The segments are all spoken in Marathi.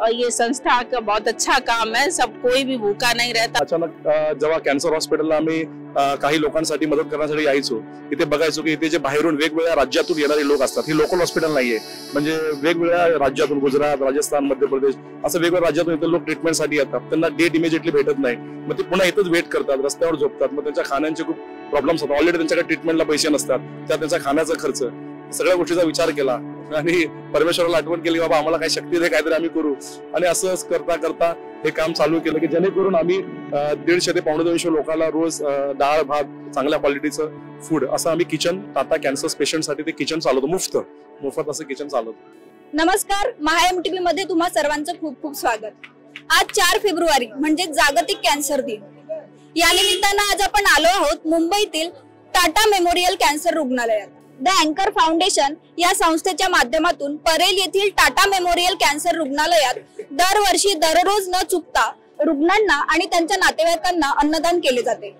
और ये संस्था का बहुत अच्छा काम है सब कोई भी भूखा नहीं रहता। अचानक जेव्हा कॅन्सर हॉस्पिटलला आम्ही काही लोकांसाठी मदत करण्यासाठी यायचो इथे बघायचो की इथे जे बाहेरून वेगवेगळ्या राज्यातून येणारे लोक असतात हे लोकल हॉस्पिटल नाहीये. म्हणजे वेगवेगळ्या राज्यातून गुजरात राजस्थान मध्य प्रदेश असं वेगवेगळ्या राज्यातून इथे लोक ट्रीटमेंटसाठी येतात. त्यांना डेट इमिजिएटली भेटत नाही. मग ते पुन्हा इथंच वेट करतात रस्त्यावर झोपतात. मग त्यांच्या खाण्याचे खूप प्रॉब्लेम्स होतात. ऑलरेडी त्यांच्याकडे ट्रीटमेंटला पैसे नसतात. त्या त्यांचा खाण्याचा खर्च. सगळ्या गोष्टीचा विचार केला. आणि परमेश्वराला आठवण केली बाबा आम्हाला काही शक्ती दे काहीतरी आम्ही करू. आणि असंच करता करता हे काम चालू केलं की जेणेकरून आम्ही दीडशे ते पावणे दोनशे लोकांना रोज डाळ भात चांगल्या क्वालिटीचं फूड असं आम्ही किचन टाटा कॅन्सर पेशंटसाठी ते किचन चालवतो मुफ्त. मोफत असं किचन चालवतो. नमस्कार महा एम टीव्ही मध्ये तुम्हा सर्वांचं खूप खूप स्वागत. आज चार फेब्रुवारी म्हणजे जागतिक कॅन्सर दिन. या निमित्तानं आज आपण आलो आहोत मुंबईतील टाटा मेमोरियल कॅन्सर रुग्णालयात. द अँकर फाउंडेशन या संस्थेच्या माध्यमातून परेल येथील टाटा मेमोरियल कॅन्सर रुग्णालयात दरवर्षी दररोज न चुकता रुग्णांना आणि त्यांच्या नातेवाईकांना अन्नदान केले जाते.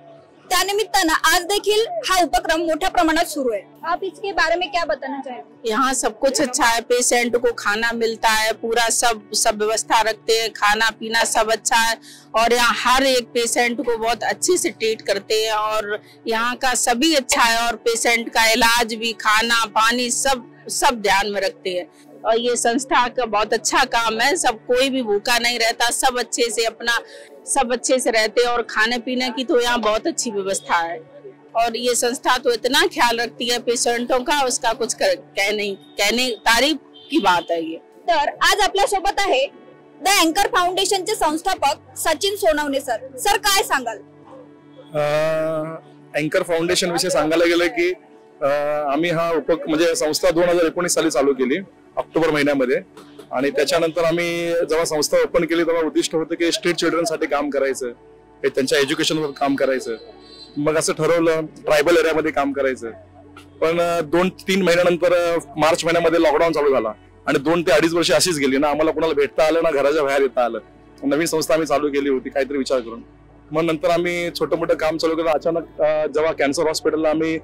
त्यानिमित्तानं आज देखील हा उपक्रम मोठ्या प्रमाणात सुरू आहे. आप इसके बारे में क्या बताना चाहेंगे? यहाँ सब कुछ अच्छा है पेशेंट को खाना मिलता है पूरा सब सब व्यवस्था रखते हैं खाना पीना सब अच्छा है और यहाँ हर एक पेशेंट को बहुत अच्छे से ट्रीट करते हैं और यहाँ का सभी अच्छा है और पेशेंट का इलाज भी खाना पानी सब सब ध्यान में रखते हैं। और ये संस्था का बहुत अच्छा काम है। सब कोई भी भूखा नहीं रहता सब अच्छे से अपना सब अच्छे से रहते हैं और खाने पीने की तो यहाँ बहुत अच्छी व्यवस्था है। और ये संस्था तो इतना ख्याल रखती है पेशेंटों का उसका कुछ कर, कह नहीं कहने तारीफ़ की बात है ये। तर आज आपल्या सोबत आहे द अँकर फाउंडेशनचे संस्थापक सचिन सोनवणे सर. सर काय सांगाल? अँकर फाउंडेशन विषयी सांगायला गेलं की आम्ही हा उप म्हणजे संस्था दोन हजार एकोणीस साली चालू केली ऑक्टोबर महिन्यामध्ये. आणि त्याच्यानंतर आम्ही जेव्हा संस्था ओपन केली तेव्हा उद्दिष्ट होतं की स्ट्रीट चिल्ड्रनसाठी काम करायचं हे त्यांच्या एज्युकेशनवर काम करायचं. मग असं ठरवलं ट्रायबल एरियामध्ये काम करायचं. पण दोन तीन महिन्यानंतर मार्च महिन्यामध्ये लॉकडाऊन चालू झाला. आणि दोन ते अडीच वर्ष अशीच गेली ना आम्हाला कोणाला भेटता आलं ना घराच्या बाहेर येता आलं. नवीन संस्था आम्ही चालू केली होती काहीतरी विचार करून. मग नंतर आम्ही छोटं मोठं काम चालू केलं. अचानक जेव्हा कॅन्सर हॉस्पिटलला आम्ही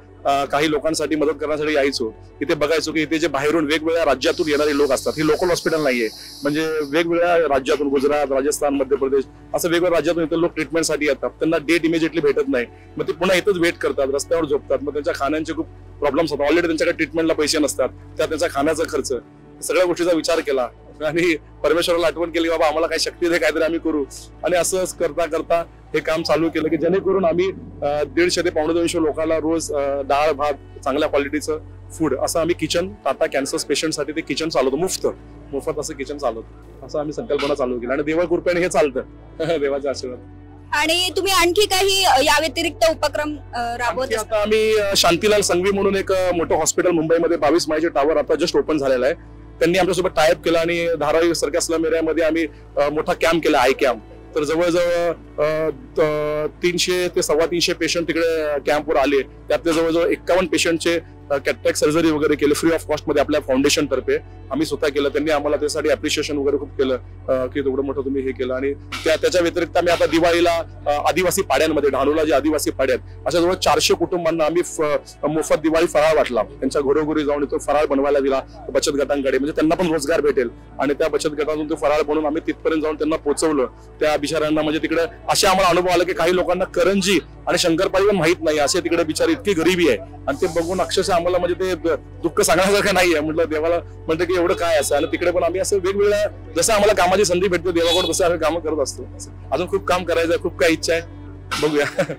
काही लोकांसाठी मदत करण्यासाठी यायचो इथे बघायचो की इथे जे बाहेरून वेगवेगळ्या राज्यातून येणारे लोक असतात. हे लोकल हॉस्पिटल नाहीये. म्हणजे वेगवेगळ्या राज्यातून गुजरात राजस्थान मध्य प्रदेश असं वेगवेगळ्या राज्यातून इथे लोक ट्रीटमेंटसाठी येतात. त्यांना डेट इमिजिएटली भेटत नाही. मग ते पुन्हा इथंच वेट करतात रस्त्यावर झोपतात. मग त्यांच्या खाण्याचे खूप प्रॉब्लेम्स होतात. ऑलरेडी त्यांच्याकडे ट्रीटमेंटला पैसे नसतात. त्या त्यांचा खाण्याचा खर्च. सगळ्या गोष्टीचा विचार केला. आणि परमेश्वराला आठवण केली बाबा आम्हाला काही शक्ती दे काहीतरी आम्ही करू. आणि असंच करता करता हे काम चालू केलं की जेणेकरून आम्ही दीडशे ते पावणे दोनशे लोकांना रोज डाळ भात चांगल्या क्वालिटीचं फूड असं आम्ही किचन टाटा कॅन्सर पेशंटसाठी ते किचन चालवतो मुफ्त. मोफत असं किचन चालवतो. असं आम्ही संकल्पना चालू केली. आणि देवा कृपेने हे चालतं. देवाच्या आशीर्वाद. आणि तुम्ही आणखी काही या व्यतिरिक्त उपक्रम राबवत आता आम्ही शांतीलाल संघवी म्हणून एक मोठं हॉस्पिटल मुंबईमध्ये बावीस मायचे टावर आता जस्ट ओपन झालेला आहे. त्यांनी आमच्यासोबत टायअप केला आणि धारावी सारख्या स्लम एरियामध्ये आम्ही मोठा कॅम्प केला आय कॅम्प तर जवळजवळ तीनशे ते सव्वा तीनशे पेशंट तिकडे कॅम्पवर आले. त्यातले जवळजवळ एक्कावन्न पेशंटचे कॅटॅक सर्जरी वगैरे केले फ्री ऑफ कॉस्टमध्ये आपल्या फाउंडेशन तर्फे. आम्ही स्वतः केलं. त्यांनी आम्हाला त्यासाठी अप्रिशिएशन वगैरे खूप केलं. की तेवढं मोठं तुम्ही हे केलं. आणि त्या त्याच्या व्यतिरिक्त आम्ही आता दिवाळीला आदिवासी पाड्यांमध्ये धानोला जे आदिवासी पाड्यात अशा जवळ चारशे कुटुंबांना आम्ही मोफत दिवाळी फराळ वाटला. त्यांच्या घरोघरी जाऊन तो फराळ बनवायला दिला बचत गटांकडे. म्हणजे त्यांना पण रोजगार भेटेल. आणि त्या बचत गटातून तो फराळ बनवून आम्ही तिथपर्यंत जाऊन त्यांना पोहोचवलं त्या बिचाऱ्यांना म्हणजे तिकडे असे आम्हाला अनुभव आला की काही लोकांना करंजी आणि शंकरपाळी पण माहीत नाही. असे तिकडे बिचारी इतकी गरिबी आहे. आणि ते बघून अक्षरशः आम्हाला म्हणजे ते दुःख सांगण्यासारखं नाही आहे म्हटलं देवाला म्हणतं की एवढं काय असं? आणि तिकडे पण आम्ही असं वेगवेगळ्या जसं आम्हाला कामाची संधी भेटते देवाकडे तसं आम्ही कामं करत असतो. असं. अजून खूप काम करायचं आहे खूप काही इच्छा आहे. बघूया.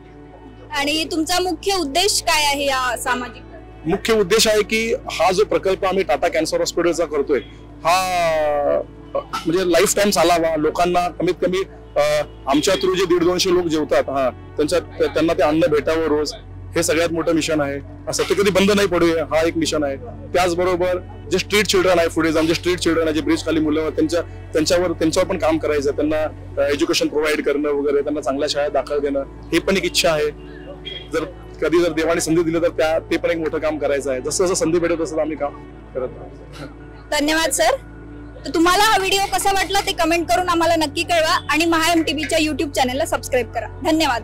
आणि तुमचा मुख्य उद्देश काय आहे या सामाजिक? मुख्य उद्देश आहे की हा जो प्रकल्प आम्ही टाटा कॅन्सर हॉस्पिटलचा करतोय हा म्हणजे लाईफ टाइम चालावा. लोकांना कमीत कमी आमच्या थ्रू जे दीड दोनशे लोक जेवतात हा त्यांच्या त्यांना ते अन्न भेटावं रोज हे सगळ्यात मोठं मिशन आहे. असं ते कधी बंद नाही पडू हा एक मिशन आहे. त्याचबरोबर जे स्ट्रीट चिल्ड्रन आहे पुढे जाऊन जे स्ट्रीट चिल्ड्रन आहे जे ब्रिज खाली मुलं त्यांच्या त्यांच्यावर त्यांच्यावर पण काम करायचं त्यांना एज्युकेशन प्रोव्हाइड करणं वगैरे त्यांना चांगल्या शाळेत दाखल देणं हे पण एक इच्छा आहे. जर कधी जर देवाने संधी दिली तर त्या ते पण एक मोठं काम करायचं आहे. जसं जसं संधी भेटत तसं आम्ही काम करत आहोत. धन्यवाद सर तर तुम्हाला हा व्हिडिओ कसा वाटला ते कमेंट करून आम्हाला नक्की कळवा आणि महा एम टीव्हीच्या युट्यूब चॅनलला सबस्क्राईब करा. धन्यवाद.